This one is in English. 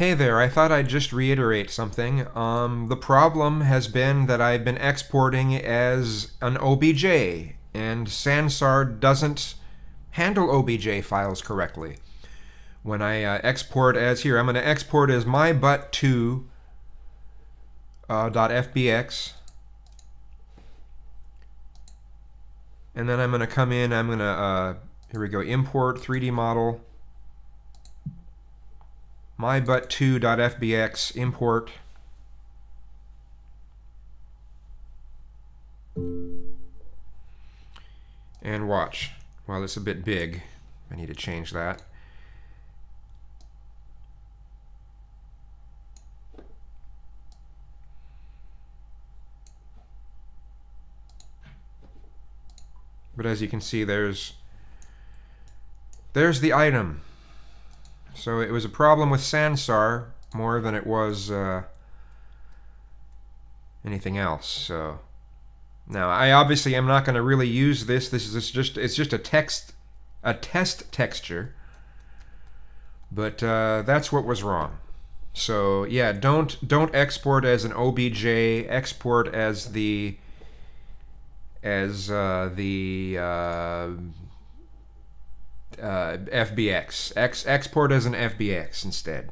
Hey there, I thought I'd just reiterate something. Um, the problem has been that I've been exporting as an OBJ, and Sansar doesn't handle OBJ files correctly. When I uh, export as here, I'm going to export as my butt2 uh, .fbx, and then I'm going to come in, I'm going to, uh, here we go, import 3D model, mybutt2.fbx import and watch. Well, it's a bit big. I need to change that. But as you can see, there's there's the item. So it was a problem with Sansar more than it was uh, anything else. So now I obviously am not going to really use this. This is just it's just a text a test texture. But uh, that's what was wrong. So yeah, don't don't export as an OBJ. Export as the as uh, the uh, FBX. Ex- export as an FBX instead.